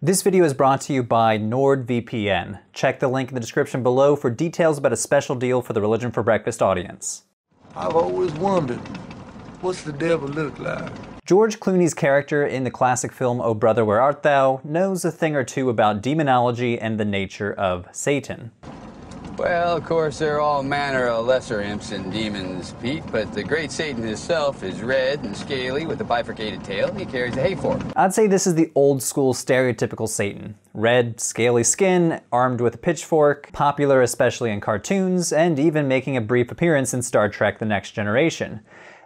This video is brought to you by NordVPN. Check the link in the description below for details about a special deal for the Religion for Breakfast audience. I've always wondered, what's the devil look like? George Clooney's character in the classic film Oh Brother Where Art Thou knows a thing or two about demonology and the nature of Satan. Well, of course, there are all manner of lesser imps and demons, Pete, but the great Satan himself is red and scaly with a bifurcated tail, he carries a hay fork. I'd say this is the old school stereotypical Satan. Red, scaly skin, armed with a pitchfork, popular especially in cartoons, and even making a brief appearance in Star Trek The Next Generation.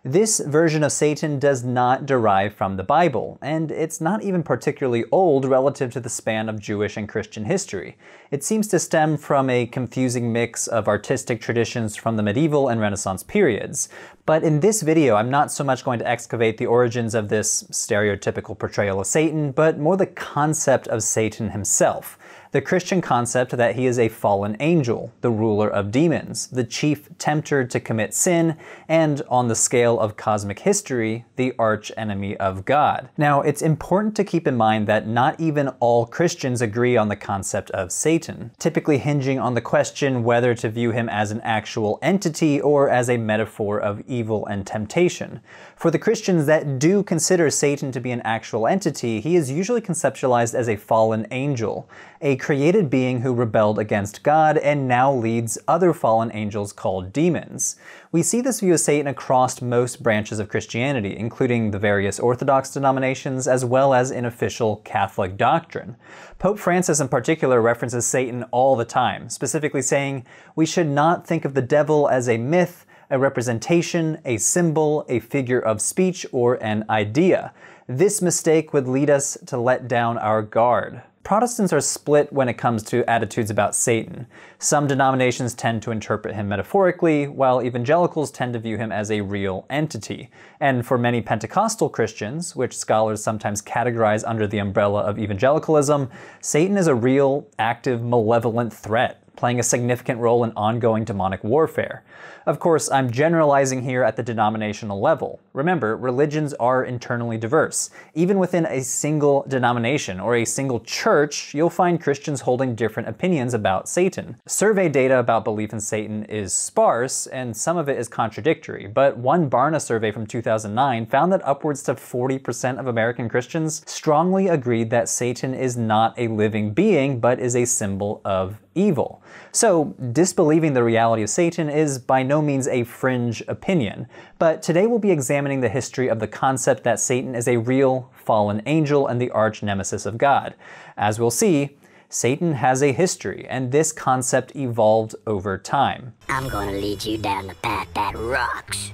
This version of Satan does not derive from the Bible, and it's not even particularly old relative to the span of Jewish and Christian history. It seems to stem from a confusing mix of artistic traditions from the medieval and Renaissance periods. But in this video, I'm not so much going to excavate the origins of this stereotypical portrayal of Satan, but more the concept of Satan himself the Christian concept that he is a fallen angel, the ruler of demons, the chief tempter to commit sin, and on the scale of cosmic history, the arch enemy of God. Now, it's important to keep in mind that not even all Christians agree on the concept of Satan, typically hinging on the question whether to view him as an actual entity or as a metaphor of evil and temptation. For the Christians that do consider Satan to be an actual entity, he is usually conceptualized as a fallen angel, a created being who rebelled against God and now leads other fallen angels called demons. We see this view of Satan across most branches of Christianity, including the various Orthodox denominations as well as in official Catholic doctrine. Pope Francis, in particular, references Satan all the time, specifically saying, We should not think of the devil as a myth, a representation, a symbol, a figure of speech, or an idea. This mistake would lead us to let down our guard. Protestants are split when it comes to attitudes about Satan. Some denominations tend to interpret him metaphorically, while evangelicals tend to view him as a real entity. And for many Pentecostal Christians, which scholars sometimes categorize under the umbrella of evangelicalism, Satan is a real, active, malevolent threat playing a significant role in ongoing demonic warfare. Of course, I'm generalizing here at the denominational level. Remember, religions are internally diverse. Even within a single denomination or a single church, you'll find Christians holding different opinions about Satan. Survey data about belief in Satan is sparse, and some of it is contradictory, but one Barna survey from 2009 found that upwards to 40% of American Christians strongly agreed that Satan is not a living being, but is a symbol of evil. So, disbelieving the reality of Satan is by no means a fringe opinion, but today we'll be examining the history of the concept that Satan is a real fallen angel and the arch nemesis of God. As we'll see, Satan has a history, and this concept evolved over time. I'm gonna lead you down the path that rocks.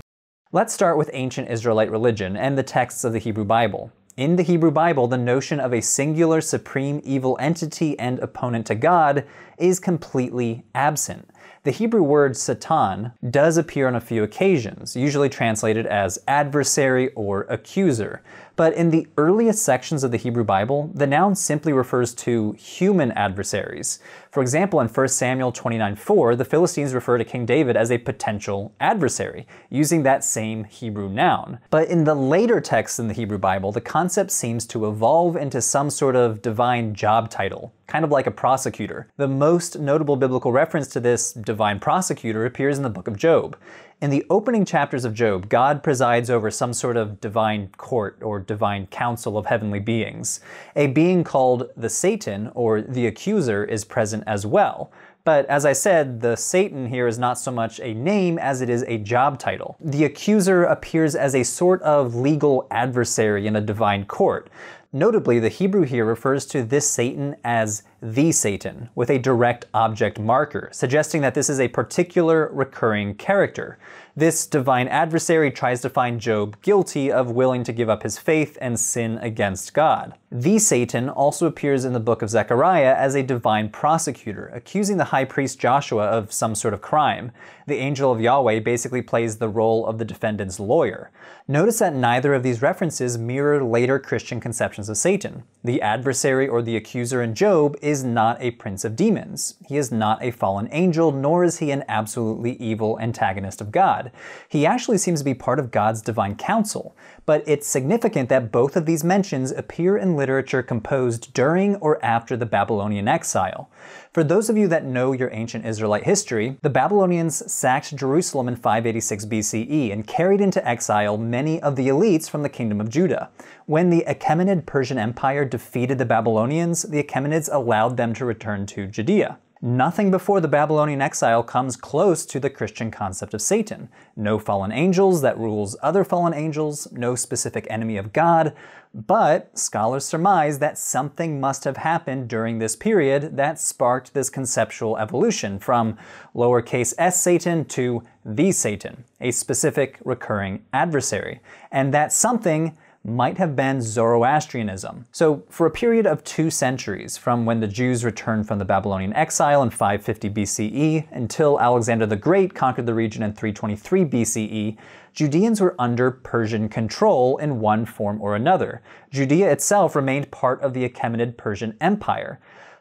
Let's start with ancient Israelite religion and the texts of the Hebrew Bible. In the Hebrew Bible, the notion of a singular supreme evil entity and opponent to God is completely absent. The Hebrew word Satan does appear on a few occasions, usually translated as adversary or accuser. But in the earliest sections of the Hebrew Bible, the noun simply refers to human adversaries. For example, in 1 Samuel 29:4, the Philistines refer to King David as a potential adversary, using that same Hebrew noun. But in the later texts in the Hebrew Bible, the concept seems to evolve into some sort of divine job title, kind of like a prosecutor. The most notable biblical reference to this divine prosecutor appears in the book of Job. In the opening chapters of Job, God presides over some sort of divine court or divine council of heavenly beings. A being called the Satan, or the accuser, is present as well. But as I said, the Satan here is not so much a name as it is a job title. The accuser appears as a sort of legal adversary in a divine court. Notably, the Hebrew here refers to this Satan as the Satan, with a direct object marker, suggesting that this is a particular recurring character. This divine adversary tries to find Job guilty of willing to give up his faith and sin against God. The Satan also appears in the book of Zechariah as a divine prosecutor, accusing the high priest Joshua of some sort of crime. The angel of Yahweh basically plays the role of the defendant's lawyer. Notice that neither of these references mirror later Christian conceptions of Satan. The adversary or the accuser in Job is not a prince of demons. He is not a fallen angel, nor is he an absolutely evil antagonist of God. He actually seems to be part of God's divine council, but it's significant that both of these mentions appear in literature composed during or after the Babylonian exile. For those of you that know your ancient Israelite history, the Babylonians sacked Jerusalem in 586 BCE and carried into exile many of the elites from the kingdom of Judah. When the Achaemenid Persian Empire defeated the Babylonians, the Achaemenids allowed them to return to Judea. Nothing before the Babylonian exile comes close to the Christian concept of Satan. No fallen angels that rules other fallen angels, no specific enemy of God, but scholars surmise that something must have happened during this period that sparked this conceptual evolution from lowercase s Satan to the Satan, a specific recurring adversary. And that something might have been Zoroastrianism. So, for a period of two centuries, from when the Jews returned from the Babylonian exile in 550 BCE until Alexander the Great conquered the region in 323 BCE, Judeans were under Persian control in one form or another. Judea itself remained part of the Achaemenid Persian Empire.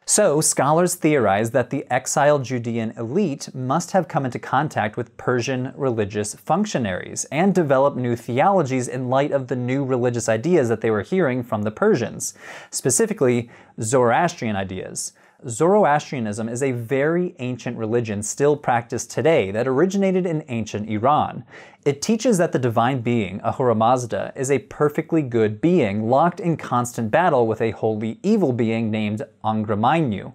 So, scholars theorize that the exiled Judean elite must have come into contact with Persian religious functionaries and developed new theologies in light of the new religious ideas that they were hearing from the Persians, specifically Zoroastrian ideas. Zoroastrianism is a very ancient religion still practiced today that originated in ancient Iran. It teaches that the divine being, Ahura Mazda, is a perfectly good being locked in constant battle with a wholly evil being named Angra Mainyu.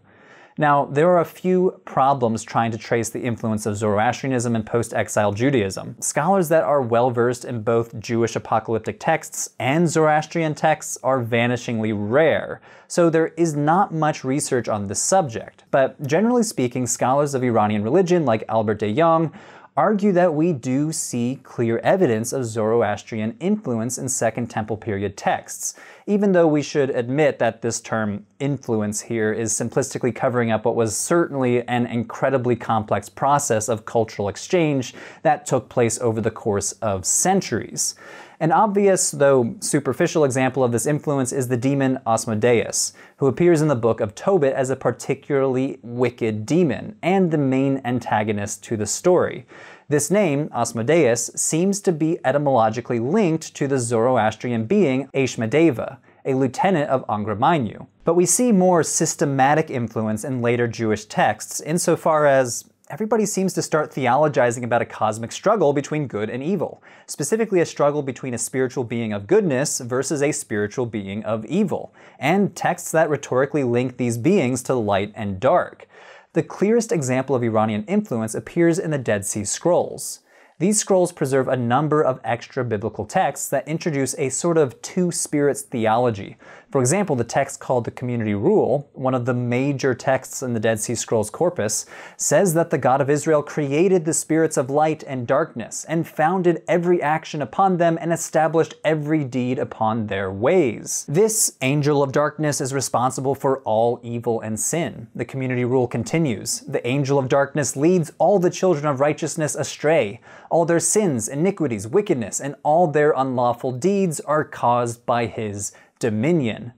Now, there are a few problems trying to trace the influence of Zoroastrianism and post exile Judaism. Scholars that are well versed in both Jewish apocalyptic texts and Zoroastrian texts are vanishingly rare, so there is not much research on this subject. But generally speaking, scholars of Iranian religion like Albert de Jong argue that we do see clear evidence of Zoroastrian influence in Second Temple period texts, even though we should admit that this term influence here is simplistically covering up what was certainly an incredibly complex process of cultural exchange that took place over the course of centuries. An obvious, though superficial example of this influence is the demon Asmodeus, who appears in the book of Tobit as a particularly wicked demon and the main antagonist to the story. This name, Asmodeus, seems to be etymologically linked to the Zoroastrian being Ashmadeva, a lieutenant of Angra Mainyu. But we see more systematic influence in later Jewish texts insofar as everybody seems to start theologizing about a cosmic struggle between good and evil, specifically a struggle between a spiritual being of goodness versus a spiritual being of evil, and texts that rhetorically link these beings to light and dark. The clearest example of Iranian influence appears in the Dead Sea Scrolls. These scrolls preserve a number of extra biblical texts that introduce a sort of two spirits theology. For example, the text called the Community Rule, one of the major texts in the Dead Sea Scrolls corpus, says that the God of Israel created the spirits of light and darkness, and founded every action upon them, and established every deed upon their ways. This angel of darkness is responsible for all evil and sin. The Community Rule continues The angel of darkness leads all the children of righteousness astray. All their sins, iniquities, wickedness, and all their unlawful deeds are caused by his dominion.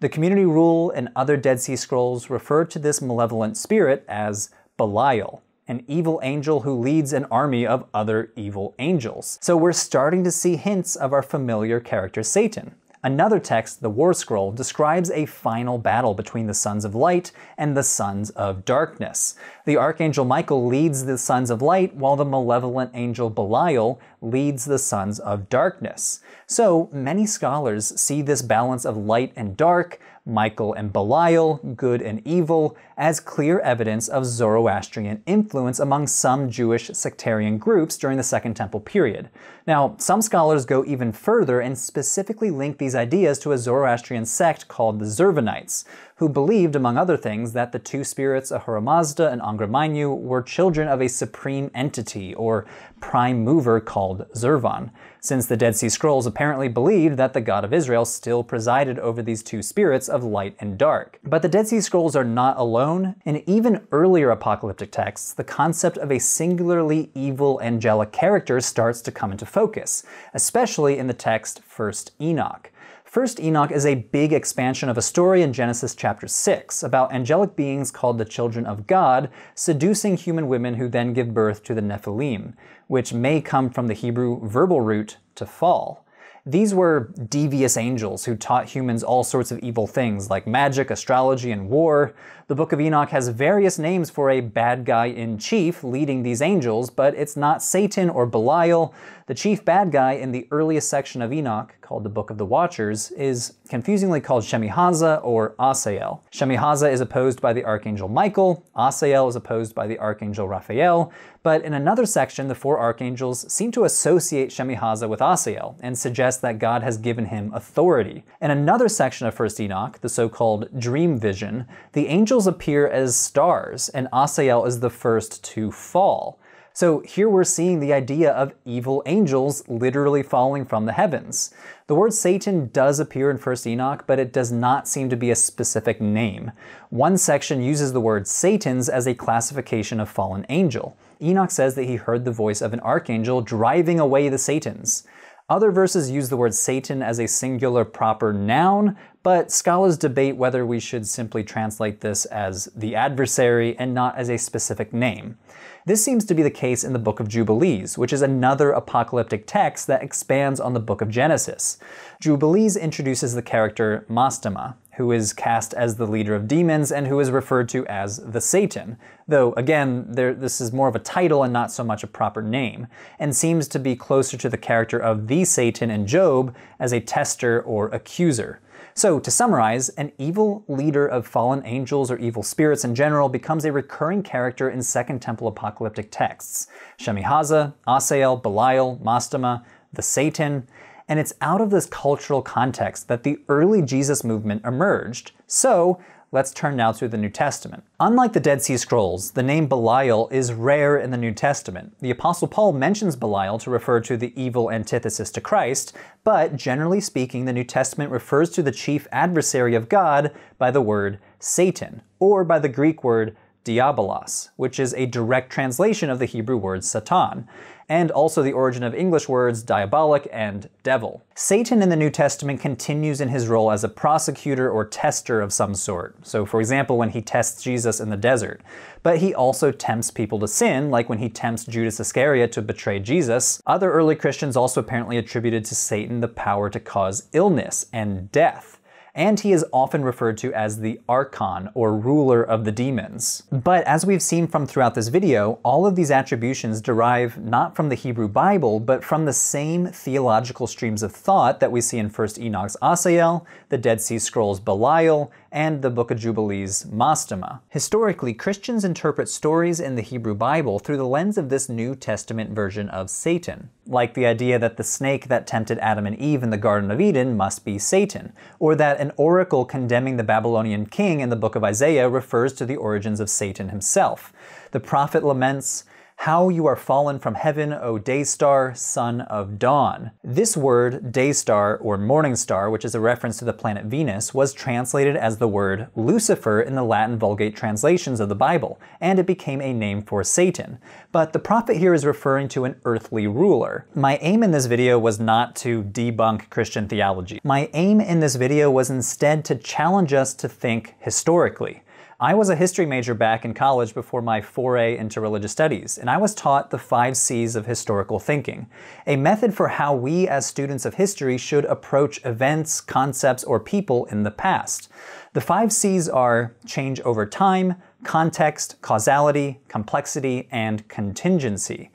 The community rule and other Dead Sea Scrolls refer to this malevolent spirit as Belial, an evil angel who leads an army of other evil angels. So we're starting to see hints of our familiar character Satan. Another text, the War Scroll, describes a final battle between the sons of light and the sons of darkness. The archangel Michael leads the sons of light, while the malevolent angel Belial leads the sons of darkness. So many scholars see this balance of light and dark, Michael and Belial, good and evil, as clear evidence of Zoroastrian influence among some Jewish sectarian groups during the Second Temple period. Now, some scholars go even further and specifically link these ideas to a Zoroastrian sect called the Zurvanites, who believed, among other things, that the two spirits Ahura Mazda and Angra Mainyu were children of a supreme entity, or prime mover called Zurvan, since the Dead Sea Scrolls apparently believed that the God of Israel still presided over these two spirits of light and dark. But the Dead Sea Scrolls are not alone. In even earlier apocalyptic texts, the concept of a singularly evil angelic character starts to come into focus, especially in the text First Enoch. First Enoch is a big expansion of a story in Genesis chapter 6 about angelic beings called the children of God seducing human women who then give birth to the Nephilim, which may come from the Hebrew verbal root to fall. These were devious angels who taught humans all sorts of evil things like magic, astrology, and war. The Book of Enoch has various names for a bad guy in chief leading these angels, but it's not Satan or Belial. The chief bad guy in the earliest section of Enoch, called the Book of the Watchers, is confusingly called Shemihaza or Asael. Shemihaza is opposed by the archangel Michael, Asael is opposed by the archangel Raphael, but in another section, the four archangels seem to associate Shemihaza with Asael and suggest that God has given him authority. In another section of 1st Enoch, the so-called dream vision, the angels appear as stars, and Asael is the first to fall. So here we're seeing the idea of evil angels literally falling from the heavens. The word Satan does appear in 1st Enoch, but it does not seem to be a specific name. One section uses the word Satans as a classification of fallen angel. Enoch says that he heard the voice of an archangel driving away the Satans. Other verses use the word Satan as a singular proper noun, but scholars debate whether we should simply translate this as the adversary and not as a specific name. This seems to be the case in the Book of Jubilees, which is another apocalyptic text that expands on the Book of Genesis. Jubilees introduces the character Mastema, who is cast as the leader of demons and who is referred to as the Satan, though again, there, this is more of a title and not so much a proper name, and seems to be closer to the character of the Satan in Job as a tester or accuser. So, to summarize, an evil leader of fallen angels or evil spirits in general becomes a recurring character in Second Temple apocalyptic texts. Shemihaza, Asael, Belial, Mastema, the Satan, and it's out of this cultural context that the early Jesus movement emerged. So, Let's turn now to the New Testament. Unlike the Dead Sea Scrolls, the name Belial is rare in the New Testament. The Apostle Paul mentions Belial to refer to the evil antithesis to Christ, but generally speaking, the New Testament refers to the chief adversary of God by the word Satan, or by the Greek word diabolos, which is a direct translation of the Hebrew word satan and also the origin of English words diabolic and devil. Satan in the New Testament continues in his role as a prosecutor or tester of some sort. So, for example, when he tests Jesus in the desert. But he also tempts people to sin, like when he tempts Judas Iscariot to betray Jesus. Other early Christians also apparently attributed to Satan the power to cause illness and death and he is often referred to as the Archon, or ruler of the demons. But as we've seen from throughout this video, all of these attributions derive not from the Hebrew Bible, but from the same theological streams of thought that we see in 1st Enoch's Asael, the Dead Sea Scrolls Belial, and the Book of Jubilees Mastema. Historically, Christians interpret stories in the Hebrew Bible through the lens of this New Testament version of Satan, like the idea that the snake that tempted Adam and Eve in the Garden of Eden must be Satan, or that an oracle condemning the Babylonian king in the book of Isaiah refers to the origins of Satan himself. The prophet laments, how you are fallen from heaven, O day star, son of dawn. This word, day star or morning star, which is a reference to the planet Venus, was translated as the word Lucifer in the Latin Vulgate translations of the Bible, and it became a name for Satan. But the prophet here is referring to an earthly ruler. My aim in this video was not to debunk Christian theology. My aim in this video was instead to challenge us to think historically. I was a history major back in college before my foray into religious studies, and I was taught the five C's of historical thinking, a method for how we as students of history should approach events, concepts, or people in the past. The five C's are change over time, context, causality, complexity, and contingency.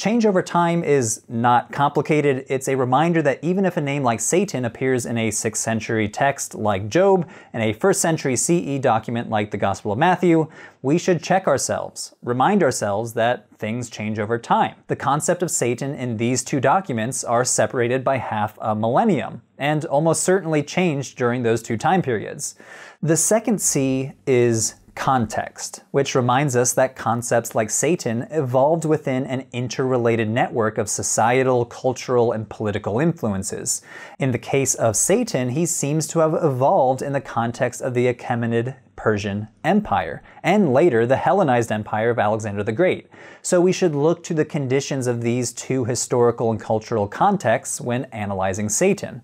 Change over time is not complicated. It's a reminder that even if a name like Satan appears in a 6th century text like Job and a 1st century CE document like the Gospel of Matthew, we should check ourselves, remind ourselves that things change over time. The concept of Satan in these two documents are separated by half a millennium, and almost certainly changed during those two time periods. The second C is context, which reminds us that concepts like Satan evolved within an interrelated network of societal, cultural, and political influences. In the case of Satan, he seems to have evolved in the context of the Achaemenid Persian Empire, and later the Hellenized Empire of Alexander the Great. So we should look to the conditions of these two historical and cultural contexts when analyzing Satan.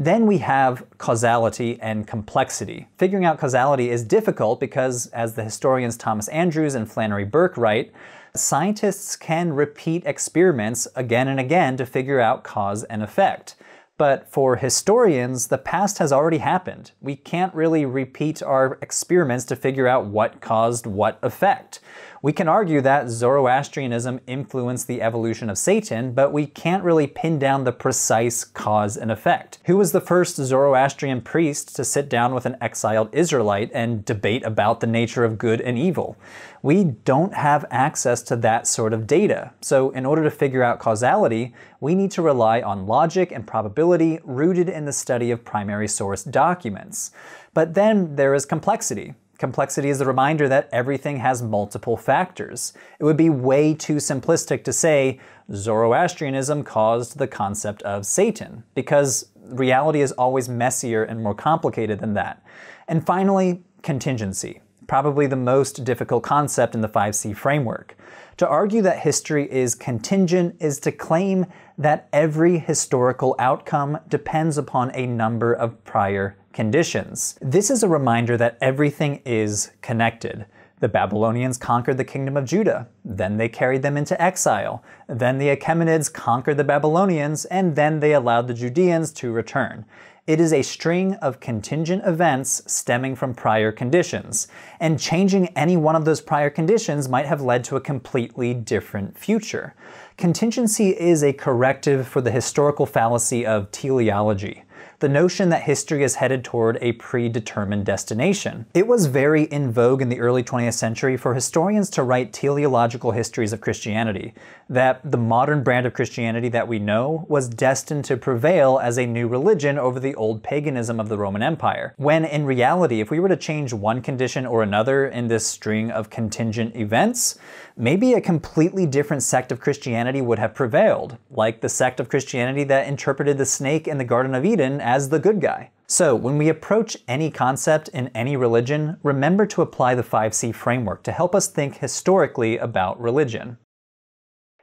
Then we have causality and complexity. Figuring out causality is difficult because, as the historians Thomas Andrews and Flannery Burke write, scientists can repeat experiments again and again to figure out cause and effect. But for historians, the past has already happened. We can't really repeat our experiments to figure out what caused what effect. We can argue that Zoroastrianism influenced the evolution of Satan, but we can't really pin down the precise cause and effect. Who was the first Zoroastrian priest to sit down with an exiled Israelite and debate about the nature of good and evil? We don't have access to that sort of data. So, in order to figure out causality, we need to rely on logic and probability rooted in the study of primary source documents. But then there is complexity. Complexity is the reminder that everything has multiple factors. It would be way too simplistic to say Zoroastrianism caused the concept of Satan, because reality is always messier and more complicated than that. And finally, contingency, probably the most difficult concept in the 5C framework. To argue that history is contingent is to claim that every historical outcome depends upon a number of prior conditions. This is a reminder that everything is connected. The Babylonians conquered the kingdom of Judah, then they carried them into exile. Then the Achaemenids conquered the Babylonians, and then they allowed the Judeans to return. It is a string of contingent events stemming from prior conditions, and changing any one of those prior conditions might have led to a completely different future. Contingency is a corrective for the historical fallacy of teleology the notion that history is headed toward a predetermined destination. It was very in vogue in the early 20th century for historians to write teleological histories of Christianity, that the modern brand of Christianity that we know was destined to prevail as a new religion over the old paganism of the Roman Empire. When in reality, if we were to change one condition or another in this string of contingent events, maybe a completely different sect of Christianity would have prevailed, like the sect of Christianity that interpreted the snake in the Garden of Eden as the good guy. So, when we approach any concept in any religion, remember to apply the 5C framework to help us think historically about religion.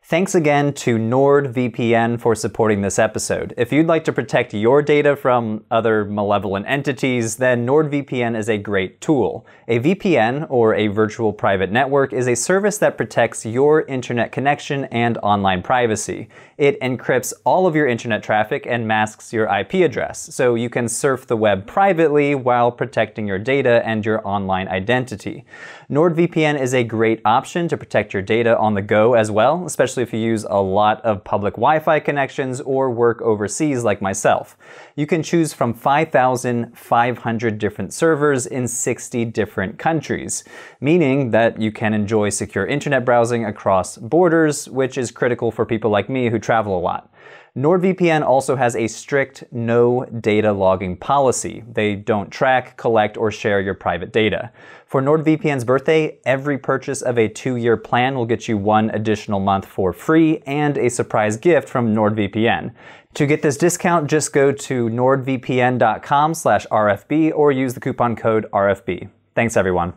Thanks again to NordVPN for supporting this episode. If you'd like to protect your data from other malevolent entities, then NordVPN is a great tool. A VPN, or a virtual private network, is a service that protects your internet connection and online privacy. It encrypts all of your internet traffic and masks your IP address, so you can surf the web privately while protecting your data and your online identity. NordVPN is a great option to protect your data on the go as well, especially especially if you use a lot of public Wi-Fi connections or work overseas like myself. You can choose from 5,500 different servers in 60 different countries, meaning that you can enjoy secure internet browsing across borders, which is critical for people like me who travel a lot. NordVPN also has a strict no data logging policy. They don't track, collect, or share your private data. For NordVPN's birthday, every purchase of a two-year plan will get you one additional month for free and a surprise gift from NordVPN. To get this discount, just go to nordvpn.com slash RFB or use the coupon code RFB. Thanks everyone.